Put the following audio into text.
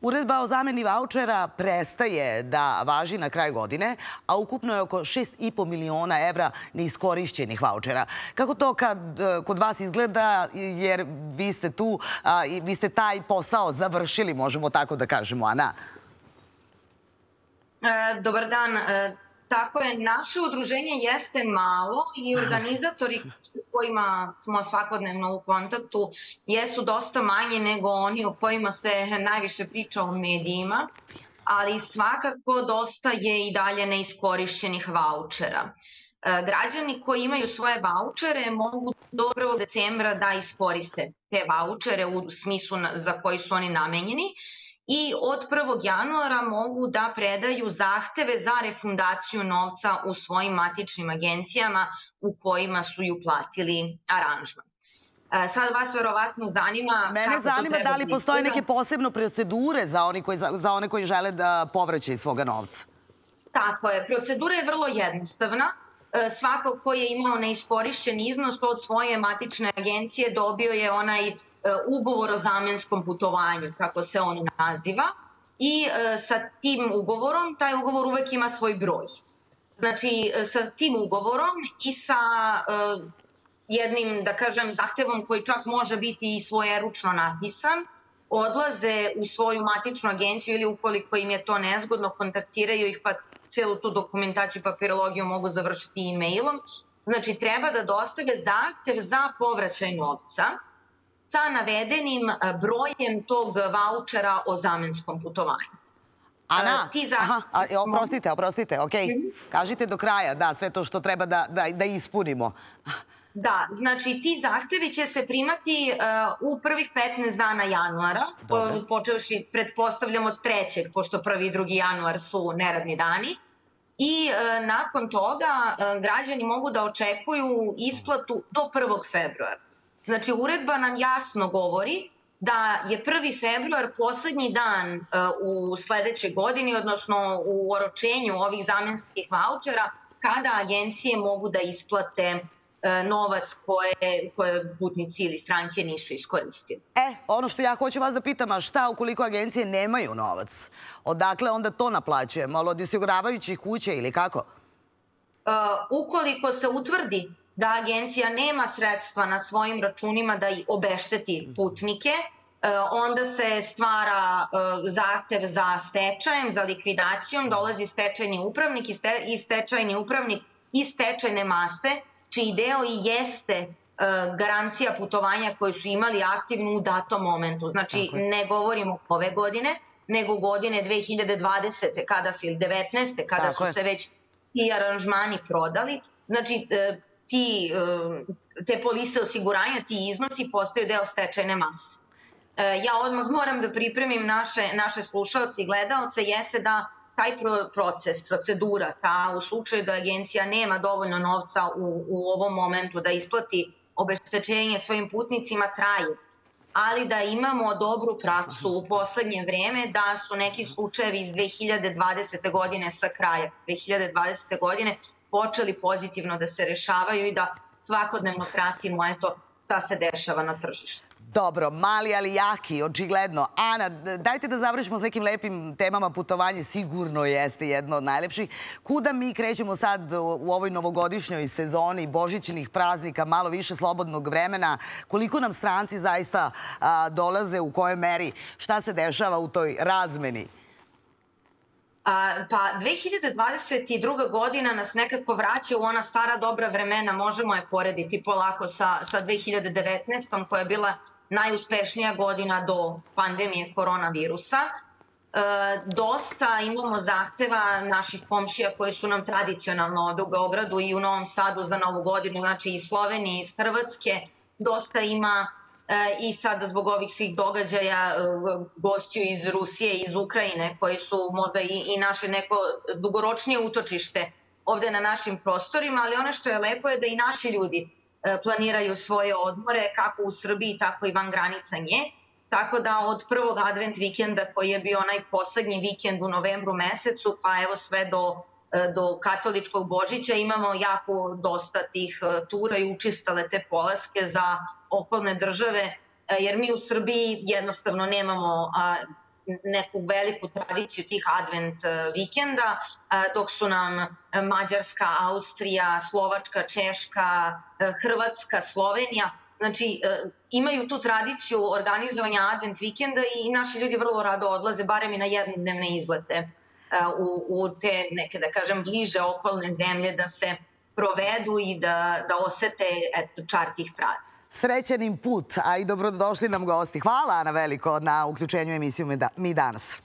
Uredba o zameni vouchera prestaje da važi na kraju godine, a ukupno je oko 6,5 miliona evra neiskorišćenih vouchera. Kako to kad e, kod vas izgleda, jer vi ste tu, i vi ste taj posao završili, možemo tako da kažemo, Ana? E, dobar dan. E, Tako je, naše udruženje jeste malo i organizatori s kojima smo svakodnevno u kontaktu jesu dosta manje nego oni o kojima se najviše priča u medijima, ali svakako dosta je i dalje neiskorišćenih vouchera. E, građani koji imaju svoje vouchere mogu do 1. decembra da iskoriste te vouchere u smislu za koji su oni namenjeni i od 1. januara mogu da predaju zahteve za refundaciju novca u svojim matičnim agencijama u kojima su ju platili aranžman. E, sad vas verovatno zanima Mene zanima da li postoje neke posebne procedure za, oni koji, za, za one koji žele da povraćaju svoga novca. Tako je. Procedura je vrlo jednostavna. E, svako ko je imao neiskorišćen iznos od svoje matične agencije dobio je onaj ugovor o zamenskom putovanju, kako se on naziva, i e, sa tim ugovorom, taj ugovor uvek ima svoj broj. Znači, e, sa tim ugovorom i sa jednim, da kažem, zahtevom koji čak može biti i svojeručno napisan, odlaze u svoju matičnu agenciju ili ukoliko im je to nezgodno, kontaktiraju ih pa celu tu dokumentaciju, papirologiju mogu završiti e-mailom. Znači, treba da dostave zahtev za povraćaj novca, sa navedenim e, brojem tog vouchera o zamenskom putovanju. Ana, e, ti za... aha, a, e, oprostite, oprostite, ok. -hmm. Kažite do kraja, da, sve to što treba da, da, da ispunimo. Da, znači ti zahtevi će se primati uh, u prvih 15 dana januara, po, počeoši, pretpostavljam od trećeg, pošto prvi i drugi januar su neradni dani. I uh, nakon toga uh, građani mogu da očekuju isplatu do 1. februara. Znači, uredba nam jasno govori da je 1. februar poslednji dan uh, u sledećoj godini, odnosno u oročenju ovih zamenskih vouchera, kada agencije mogu da isplate uh, novac koje, koje putnici ili stranke nisu iskoristili. E, ono što ja hoću vas da pitam, a šta ukoliko agencije nemaju novac? Odakle onda to naplaćujemo? Ali od osiguravajućih kuće ili kako? Uh, ukoliko se utvrdi da agencija nema sredstva na svojim računima da obešteti putnike, e, onda se stvara e, zahtev za stečajem, za likvidacijom, dolazi stečajni upravnik i stečajni upravnik iz stečajne mase, čiji deo i jeste e, garancija putovanja koje su imali aktivnu u datom momentu. Znači, ne govorimo ove godine, nego godine 2020. kada se, ili 19. kada Tako su je. se već i aranžmani prodali. Znači, ti, um, te polise osiguranja, ti iznosi postaju deo stečajne mase. E, ja odmah moram da pripremim naše, naše slušalce i gledalce, jeste da taj proces, procedura, ta u slučaju da agencija nema dovoljno novca u, u ovom momentu da isplati obeštećenje svojim putnicima traje ali da imamo dobru praksu u poslednje vreme, da su neki slučajevi iz 2020. godine sa kraja 2020. godine počeli pozitivno da se rešavaju i da svakodnevno pratimo eto šta se dešava na tržištu. Dobro, mali ali jaki, očigledno. Ana, dajte da završimo s nekim lepim temama. Putovanje sigurno jeste jedno od najlepših. Kuda mi krećemo sad u ovoj novogodišnjoj sezoni, božićnih praznika, malo više slobodnog vremena? Koliko nam stranci zaista dolaze, u kojoj meri? Šta se dešava u toj razmeni? Pa 2022. godina nas nekako vraća u ona stara dobra vremena, možemo je porediti polako sa, sa 2019. koja je bila najuspešnija godina do pandemije koronavirusa. E, dosta imamo zahteva naših komšija koji su nam tradicionalno ovde u Beogradu i u Novom Sadu za novu godinu, znači iz Slovenije, iz Hrvatske. Dosta ima i sada zbog ovih svih događaja e, gostiju iz Rusije iz Ukrajine koji su možda i, i naše neko dugoročnije utočište ovde na našim prostorima, ali ono što je lepo je da i naši ljudi e, planiraju svoje odmore kako u Srbiji, tako i van granica nje. Tako da od prvog advent vikenda koji je bio onaj poslednji vikend u novembru mesecu, pa evo sve do, do katoličkog Božića imamo jako dosta tih tura i učistale te polaske za okolne države, e, jer mi u Srbiji jednostavno nemamo neku veliku tradiciju tih advent vikenda, dok su nam Mađarska, Austrija, Slovačka, Češka, Hrvatska, Slovenija, znači imaju tu tradiciju organizovanja advent vikenda i naši ljudi vrlo rado odlaze, barem i na jednodnevne izlete u, u te neke, da kažem, bliže okolne zemlje da se provedu i da, da osete eto, čar tih praznika. Srećenim put, a i dobrodošli nam gosti. Hvala Ana Veliko na uključenju emisiju Mi danas.